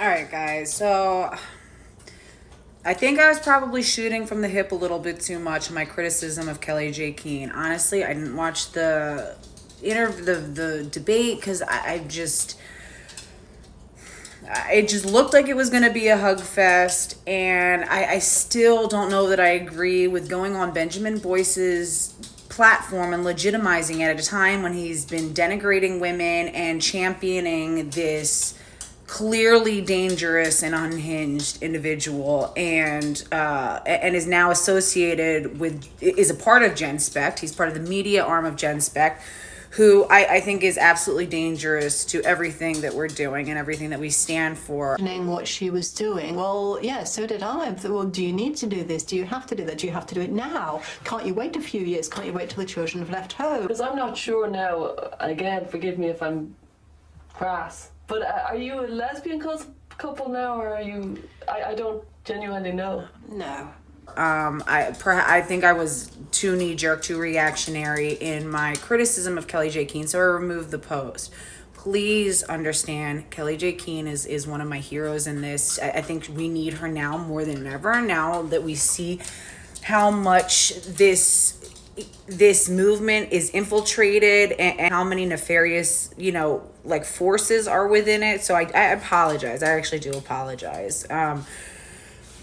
All right, guys. So I think I was probably shooting from the hip a little bit too much in my criticism of Kellie-Jay Keen. Honestly, I didn't watch the inter the the debate because I, I just it just looked like it was going to be a hug fest and I, I still don't know that i agree with going on benjamin boyce's platform and legitimizing it at a time when he's been denigrating women and championing this clearly dangerous and unhinged individual and uh, and is now associated with is a part of GenSpect. He's part of the media arm of GenSpect, who I, I think is absolutely dangerous to everything that we're doing and everything that we stand for. What she was doing. Well, yeah, so did I. Well, do you need to do this? Do you have to do that? Do you have to do it now? Can't you wait a few years? Can't you wait till the children have left home? Because I'm not sure now. Again, forgive me if I'm but uh, are you a lesbian couple now, or are you? I, I don't genuinely know. No. Um, I I think I was too knee jerk, too reactionary in my criticism of Kellie-Jay Keen, so I removed the post. Please understand, Kellie-Jay Keen is is one of my heroes in this. I, I think we need her now more than ever. Now that we see how much this this movement is infiltrated and, and, how many nefarious you know like forces are within it. So i, I apologize. I actually do apologize. Um,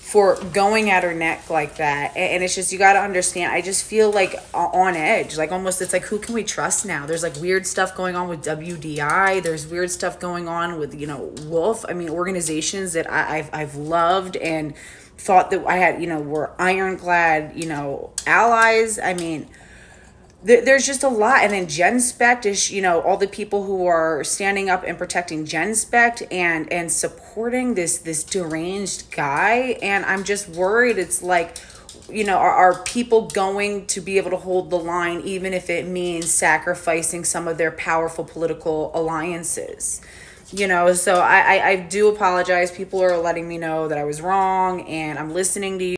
for going at her neck like that and, it's just you got to understand i just feel like on edge like almost it's like who can we trust now there's like weird stuff going on with wdi there's weird stuff going on with you know wolf i mean organizations that I, I've, I've loved and thought that I had, you know, were ironclad, you know, allies. I mean, there's just a lot. And then GenSpect is, you know, all the people who are standing up and protecting GenSpect and and supporting this this deranged guy. And I'm just worried. It's like, you know, are, are people going to be able to hold the line even if it means sacrificing some of their powerful political alliances? you know so I, I i do apologize people are letting me know that i was wrong and i'm listening to you